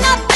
No.